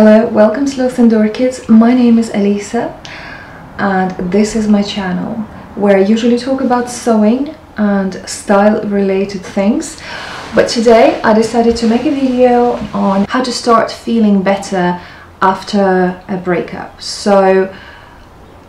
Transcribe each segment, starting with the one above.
Hello, welcome and Orchids. My name is Alisa and this is my channel where I usually talk about sewing and style related things. But today I decided to make a video on how to start feeling better after a breakup. So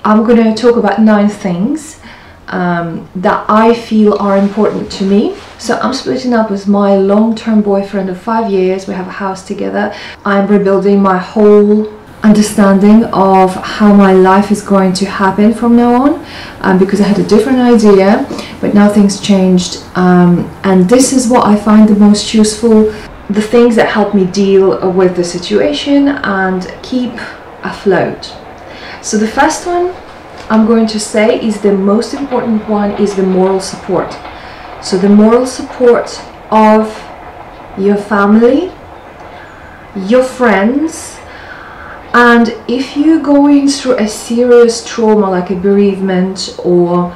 I'm going to talk about nine things um, that I feel are important to me. So I'm splitting up with my long-term boyfriend of five years. We have a house together. I'm rebuilding my whole understanding of how my life is going to happen from now on um, because I had a different idea but now things changed um, and this is what I find the most useful the things that help me deal with the situation and keep afloat so the first one I'm going to say is the most important one is the moral support. So the moral support of your family, your friends, and if you're going through a serious trauma like a bereavement or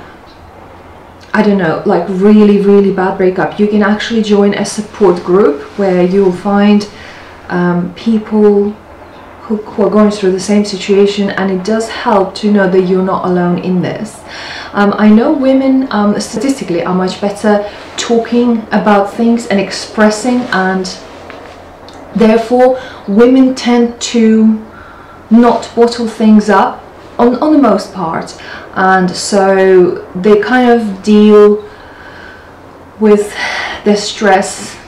I don't know, like really, really bad breakup, you can actually join a support group where you'll find um, people who, who, are going through the same situation and it does help to know that you're not alone in this. Um, I know women um, statistically are much better talking about things and expressing and therefore women tend to not bottle things up on, on the most part and so they kind of deal with their stress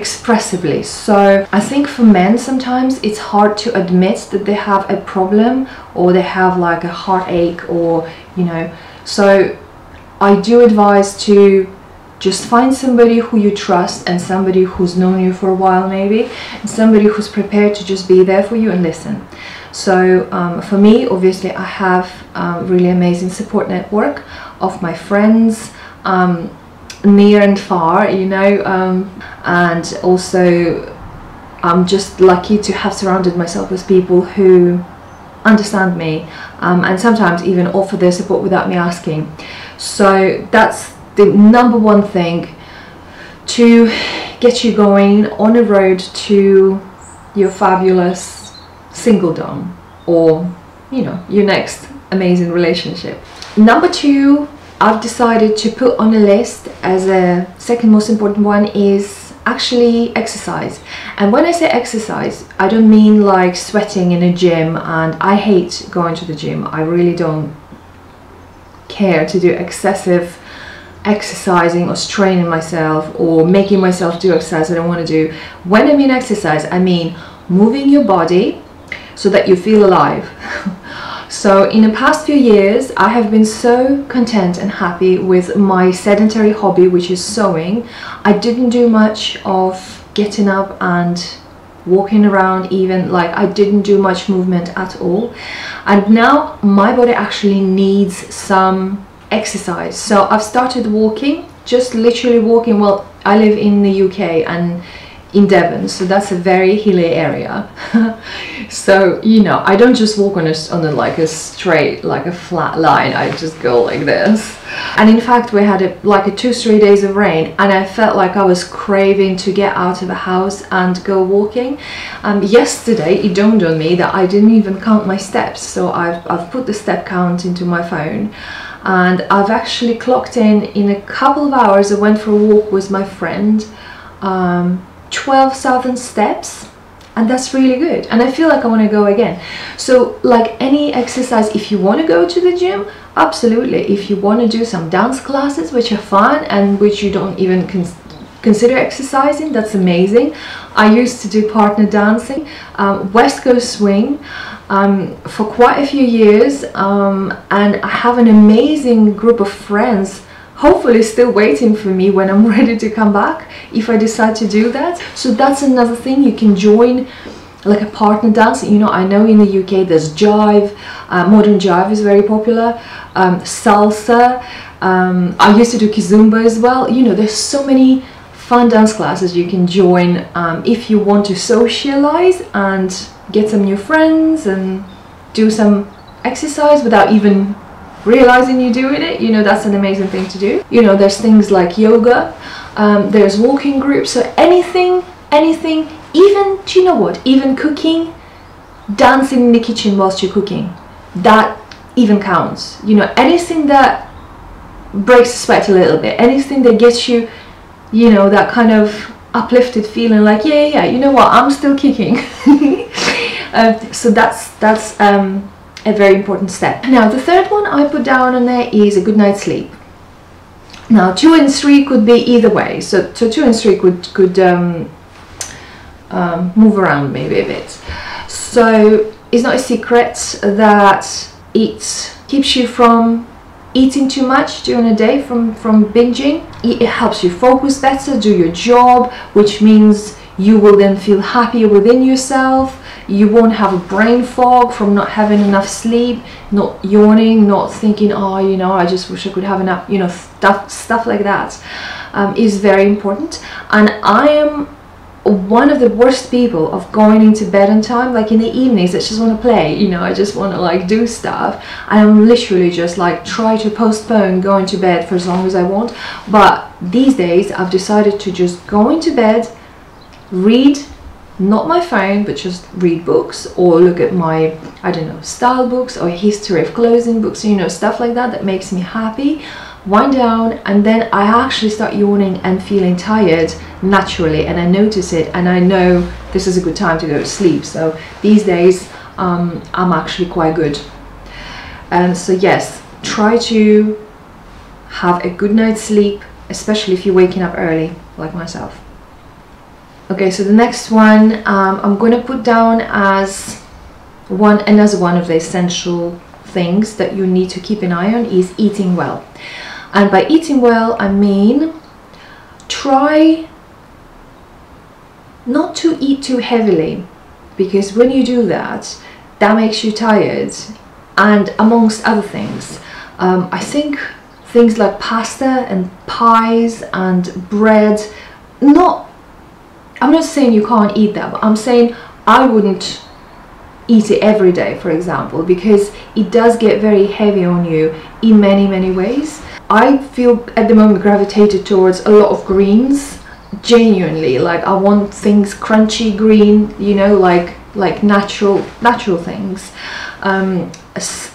expressively. So I think for men sometimes it's hard to admit that they have a problem or they have like a heartache or you know. So I do advise to just find somebody who you trust and somebody who's known you for a while maybe and somebody who's prepared to just be there for you and listen. So um, for me, obviously, I have a really amazing support network of my friends, um, near and far, you know, um, and also I'm just lucky to have surrounded myself with people who understand me um, and sometimes even offer their support without me asking. So that's the number one thing to get you going on a road to your fabulous singledom or you know your next amazing relationship. Number two I've decided to put on a list as a second most important one is actually exercise. And when I say exercise I don't mean like sweating in a gym and I hate going to the gym. I really don't care to do excessive exercising or straining myself or making myself do exercise I don't want to do. When I mean exercise I mean moving your body so that you feel alive So in the past few years, I have been so content and happy with my sedentary hobby, which is sewing. I didn't do much of getting up and walking around even like I didn't do much movement at all. And now my body actually needs some exercise. So I've started walking just literally walking. Well I live in the UK and in Devon so that's a very hilly area. So you know I don't just walk on a, on a like a straight like a flat line I just go like this. And in fact we had a, like a two three days of rain and I felt like I was craving to get out of the house and go walking. Um, yesterday it dawned on me that I didn't even count my steps so I've, I've put the step count into my phone. And I've actually clocked in in a couple of hours I went for a walk with my friend um, 12,000 steps and that's really good. And I feel like I want to go again. So like any exercise if you want to go to the gym absolutely. If you want to do some dance classes which are fun and which you don't even cons consider exercising that's amazing. I used to do partner dancing um, West Coast Swing um, for quite a few years um, and I have an amazing group of friends hopefully still waiting for me when I'm ready to come back if I decide to do that. So that's another thing you can join like a partner dance. You know, I know in the UK there's jive, uh, modern jive is very popular, um, salsa. Um, I used to do kizomba as well. You know, there's so many fun dance classes you can join um, if you want to socialize and get some new friends and do some exercise without even realizing you're doing it you know that's an amazing thing to do you know there's things like yoga um, there's walking groups so anything anything, even, do you know what, even cooking, dancing in the kitchen whilst you're cooking, that even counts. You know, anything that breaks the sweat a little bit, anything that gets you, you know, that kind of uplifted feeling like, yeah, yeah, you know what, I'm still kicking. uh, so that's, that's um, a very important step. Now, the third one I put down on there is a good night's sleep. Now, two and three could be either way. So, so two and three could, could um, um, move around maybe a bit. So it's not a secret that it keeps you from eating too much during the day from, from binging. It, it helps you focus better, do your job, which means you will then feel happier within yourself. You won't have a brain fog from not having enough sleep, not yawning, not thinking, oh, you know, I just wish I could have enough, you know, stuff, stuff like that um, is very important. And I am one of the worst people of going into bed on time like in the evenings i just want to play you know i just want to like do stuff i'm literally just like try to postpone going to bed for as long as i want but these days i've decided to just go into bed read not my phone but just read books or look at my i don't know style books or history of clothing books you know stuff like that that makes me happy. Wind down and then I actually start yawning and feeling tired naturally and I notice it and I know this is a good time to go to sleep. So these days um, I'm actually quite good. And so yes try to have a good night's sleep especially if you're waking up early like myself okay so the next one um, I'm going to put down as one another one of the essential things that you need to keep an eye on is eating well and by eating well, I mean try not to eat too heavily because when you do that, that makes you tired. And amongst other things, um, I think things like pasta and pies and bread, not, I'm not saying you can't eat that, but I'm saying I wouldn't eat it every day, for example, because it does get very heavy on you in many, many ways. I feel at the moment gravitated towards a lot of greens genuinely like I want things crunchy green you know like like natural natural things um,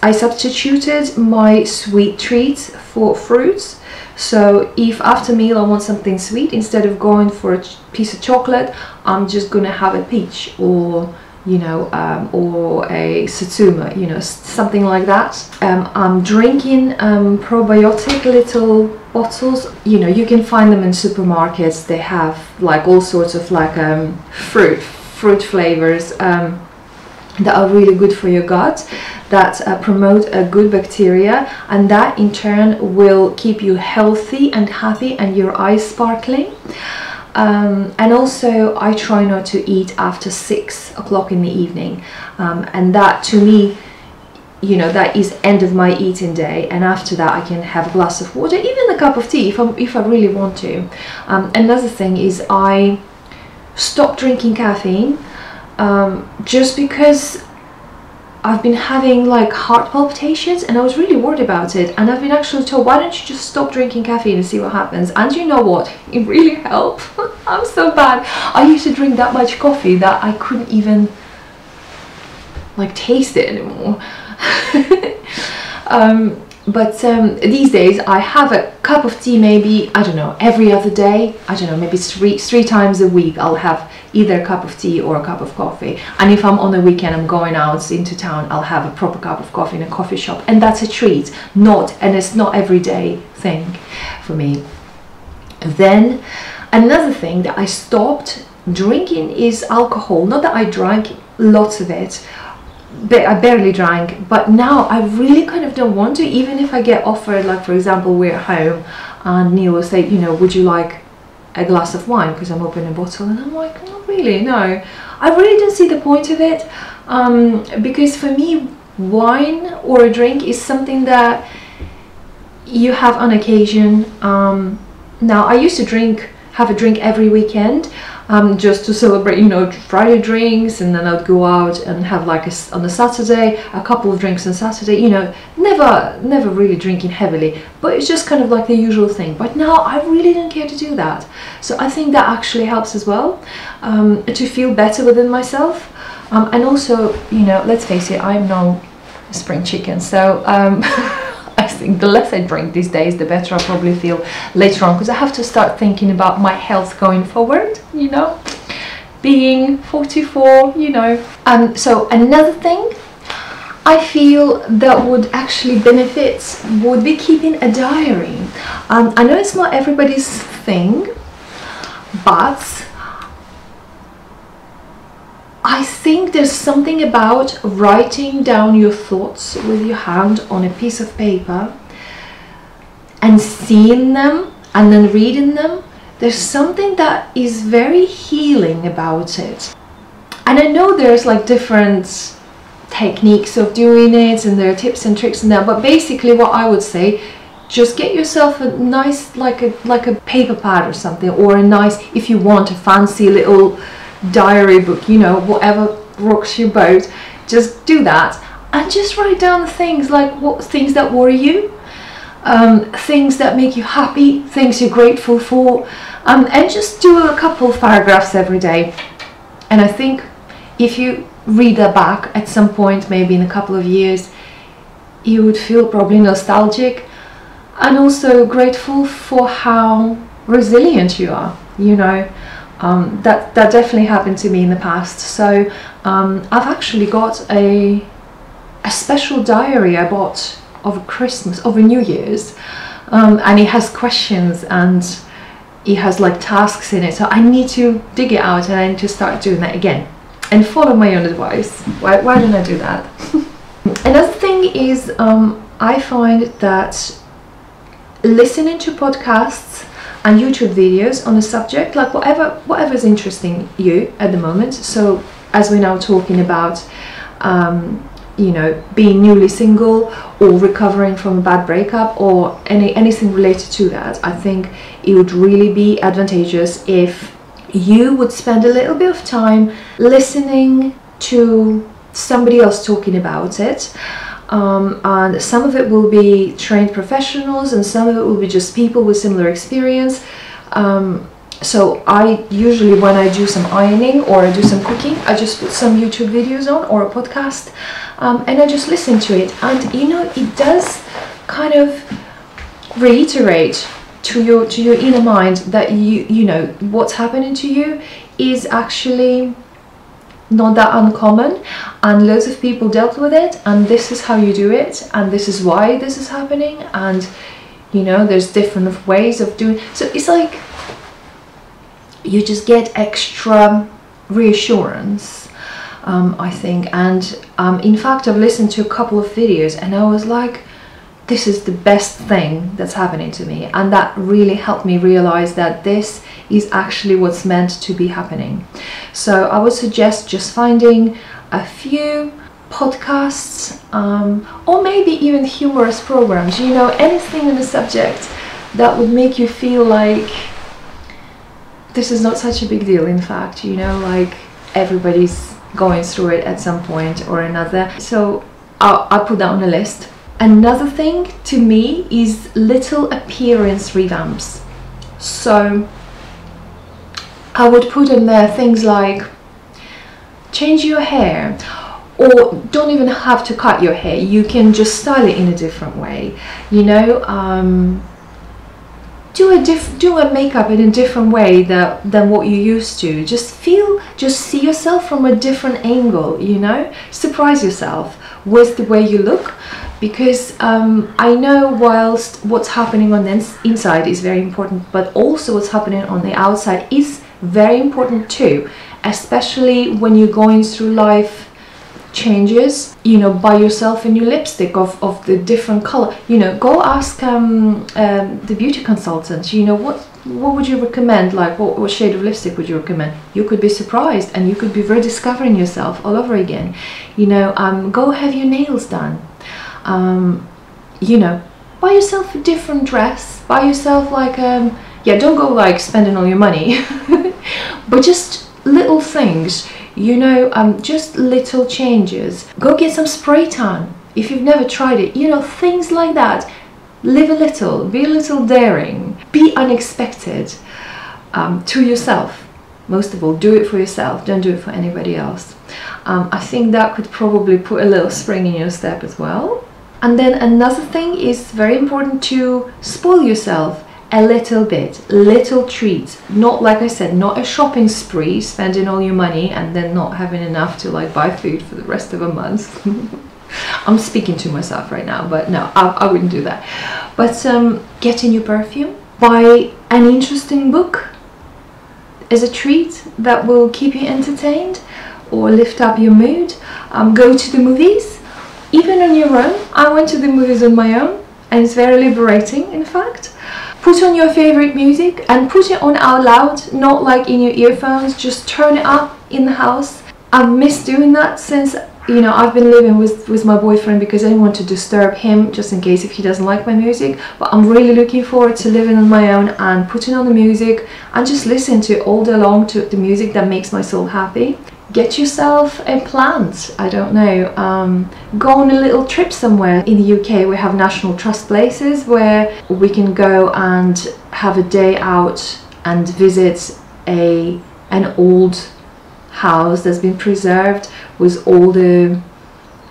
I substituted my sweet treats for fruits so if after meal I want something sweet instead of going for a piece of chocolate I'm just gonna have a peach or you know, um, or a satsuma, you know, something like that. Um, I'm drinking um, probiotic little bottles. You know, you can find them in supermarkets. They have like all sorts of like um, fruit, fruit flavors um, that are really good for your gut, that uh, promote a good bacteria, and that in turn will keep you healthy and happy and your eyes sparkling. Um, and also I try not to eat after six o'clock in the evening um, and that to me you know that is end of my eating day and after that I can have a glass of water even a cup of tea if, i if I really want to um, another thing is I stop drinking caffeine um, just because I've been having like heart palpitations and I was really worried about it and I've been actually told why don't you just stop drinking caffeine and see what happens? And you know what? It really helped. I'm so bad. I used to drink that much coffee that I couldn't even like taste it anymore. Um, but um, these days I have a cup of tea maybe I don't know every other day. I don't know maybe three three times a week I'll have either a cup of tea or a cup of coffee. And if I'm on a weekend I'm going out into town I'll have a proper cup of coffee in a coffee shop. And that's a treat not and it's not everyday thing for me. Then another thing that I stopped drinking is alcohol. Not that I drank lots of it I barely drank, but now I really kind of don't want to, even if I get offered, like for example, we're at home and Neil will say, you know, would you like a glass of wine because I'm opening a bottle and I'm like, not really, no. I really don't see the point of it um, because for me, wine or a drink is something that you have on occasion. Um, now, I used to drink, have a drink every weekend um, just to celebrate, you know, Friday drinks, and then I'd go out and have like a, on a Saturday a couple of drinks on Saturday. You know, never, never really drinking heavily, but it's just kind of like the usual thing. But now I really don't care to do that. So I think that actually helps as well um, to feel better within myself. Um, and also, you know, let's face it, I'm no spring chicken, so. Um, think the less I drink these days, the better I probably feel later on because I have to start thinking about my health going forward, you know, being 44, you know. And so another thing I feel that would actually benefit would be keeping a diary. Um, I know it's not everybody's thing, but I think there's something about writing down your thoughts with your hand on a piece of paper and seeing them and then reading them. There's something that is very healing about it. And I know there's like different techniques of doing it and there are tips and tricks and that, but basically what I would say just get yourself a nice like a like a paper pad or something or a nice if you want a fancy little diary book, you know, whatever rocks your boat, just do that and just write down things like what things that worry you, um, things that make you happy, things you're grateful for, um, and just do a couple of paragraphs every day. And I think if you read that back at some point, maybe in a couple of years, you would feel probably nostalgic and also grateful for how resilient you are, you know. Um, that that definitely happened to me in the past. So um, I've actually got a a special diary I bought over Christmas, over New Year's, um, and it has questions and it has like tasks in it. So I need to dig it out and I need to start doing that again and follow my own advice. Why why don't I do that? Another thing is um, I find that listening to podcasts and YouTube videos on a subject, like whatever whatever is interesting you at the moment. So as we're now talking about, um, you know, being newly single or recovering from a bad breakup or any anything related to that, I think it would really be advantageous if you would spend a little bit of time listening to somebody else talking about it um, and some of it will be trained professionals and some of it will be just people with similar experience. Um, so I usually when I do some ironing or I do some cooking I just put some YouTube videos on or a podcast um, and I just listen to it. And you know it does kind of reiterate to your to your inner mind that you you know what's happening to you is actually not that uncommon and loads of people dealt with it and this is how you do it and this is why this is happening and you know there's different ways of doing so it's like you just get extra reassurance um, I think and um, in fact I've listened to a couple of videos and I was like this is the best thing that's happening to me. And that really helped me realize that this is actually what's meant to be happening. So i would suggest just finding a few podcasts um, or maybe even humorous programs. You know anything in the subject that would make you feel like this is not such a big deal. In fact you know like everybody's going through it at some point or another. So I'll, I'll put that on a list Another thing to me is little appearance revamps. So I would put in there things like change your hair or don't even have to cut your hair. You can just style it in a different way. You know um, do a diff do a makeup in a different way that than what you used to. Just feel just see yourself from a different angle you know? Surprise yourself with the way you look because um, I know whilst what's happening on the inside is very important but also what's happening on the outside is very important too especially when you're going through life changes you know buy yourself a new lipstick of, of the different color. You know go ask um, um, the beauty consultants you know what what would you recommend? Like what, what shade of lipstick would you recommend? You could be surprised and you could be rediscovering yourself all over again. You know um, go have your nails done um, you know, buy yourself a different dress, buy yourself like, um, yeah, don't go like spending all your money, but just little things you know um, just little changes. Go get some spray tan if you've never tried it you know things like that. Live a little be a little daring be unexpected um, to yourself. Most of all do it for yourself don't do it for anybody else. Um, I think that could probably put a little spring in your step as well and then another thing is very important to spoil yourself a little bit, little treats. Not like I said, not a shopping spree, spending all your money and then not having enough to like buy food for the rest of a month. I'm speaking to myself right now, but no, I, I wouldn't do that. But um, get a new perfume, buy an interesting book as a treat that will keep you entertained or lift up your mood. Um, go to the movies, even on your own. I went to the movies on my own and it's very liberating in fact. Put on your favorite music and put it on out loud not like in your earphones just turn it up in the house. I've missed doing that since you know I've been living with with my boyfriend because I didn't want to disturb him just in case if he doesn't like my music. But I'm really looking forward to living on my own and putting on the music and just listen to all day long to the music that makes my soul happy get yourself a plant i don't know um, go on a little trip somewhere. In the uk we have national trust places where we can go and have a day out and visit a an old house that's been preserved with all the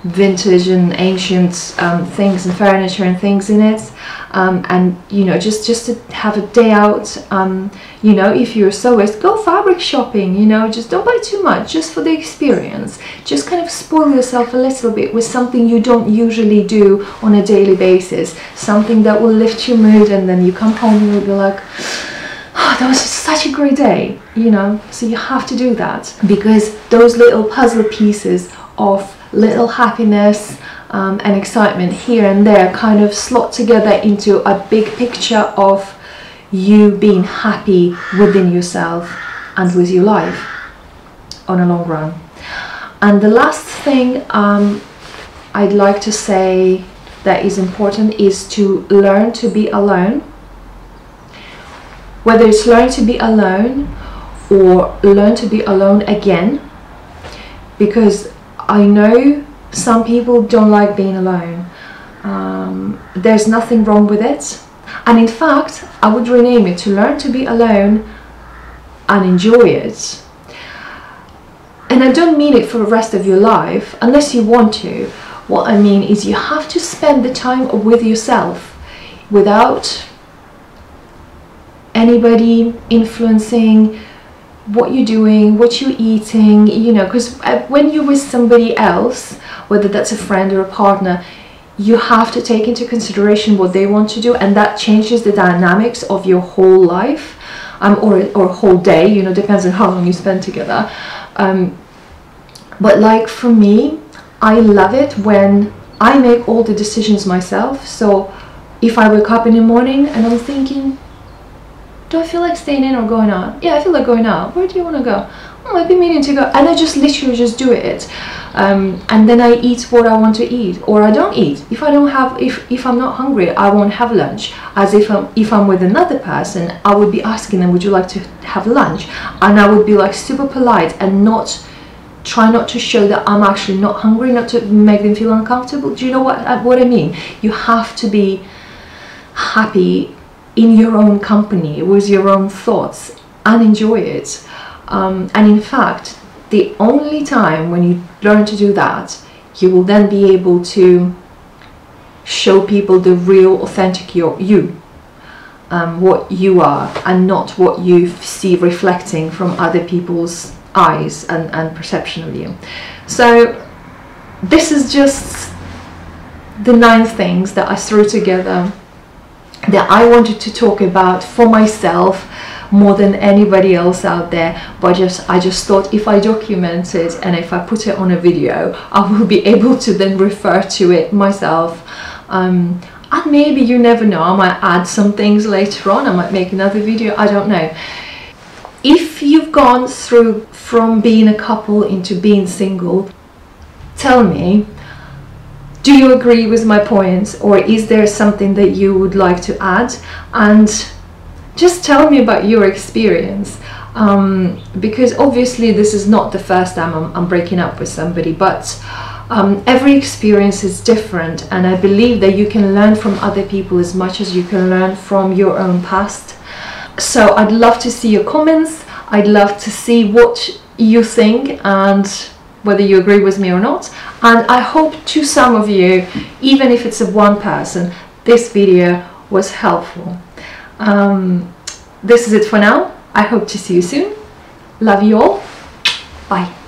vintage and ancient um, things and furniture and things in it. Um, and you know just just to have a day out um, you know if you're a sewist go fabric shopping you know just don't buy too much just for the experience. Just kind of spoil yourself a little bit with something you don't usually do on a daily basis. Something that will lift your mood and then you come home and you'll be like oh, that was such a great day you know? So you have to do that because those little puzzle pieces of little happiness um, and excitement here and there kind of slot together into a big picture of you being happy within yourself and with your life on a long run. And the last thing um, I'd like to say that is important is to learn to be alone. Whether it's learn to be alone or learn to be alone again, because I know some people don't like being alone. Um, there's nothing wrong with it. And in fact, I would rename it to learn to be alone and enjoy it. And I don't mean it for the rest of your life, unless you want to. What I mean is you have to spend the time with yourself without anybody influencing what you're doing, what you're eating, you know, because uh, when you're with somebody else, whether that's a friend or a partner, you have to take into consideration what they want to do, and that changes the dynamics of your whole life um, or, or whole day, you know, depends on how long you spend together. Um, but like for me, I love it when I make all the decisions myself. So if I wake up in the morning and I'm thinking, do I feel like staying in or going out? Yeah, I feel like going out. Where do you want to go? Oh, I've been meaning to go. And I just literally just do it. Um, and then I eat what I want to eat or I don't eat. If I don't have, if, if I'm not hungry, I won't have lunch. As if I'm, if I'm with another person, I would be asking them, would you like to have lunch? And I would be like super polite and not try not to show that I'm actually not hungry, not to make them feel uncomfortable. Do you know what, uh, what I mean? You have to be happy in your own company with your own thoughts and enjoy it. Um, and in fact, the only time when you learn to do that, you will then be able to show people the real, authentic you, um, what you are, and not what you see reflecting from other people's eyes and, and perception of you. So, this is just the nine things that I threw together that I wanted to talk about for myself more than anybody else out there but just I just thought if I document it and if I put it on a video I will be able to then refer to it myself. Um, and maybe you never know I might add some things later on I might make another video I don't know. If you've gone through from being a couple into being single tell me do you agree with my points or is there something that you would like to add and just tell me about your experience um, because obviously this is not the first time I'm, I'm breaking up with somebody, but um, every experience is different, and I believe that you can learn from other people as much as you can learn from your own past. So I'd love to see your comments. I'd love to see what you think and whether you agree with me or not. And I hope to some of you, even if it's a one person, this video was helpful. Um, this is it for now. I hope to see you soon. Love you all. Bye.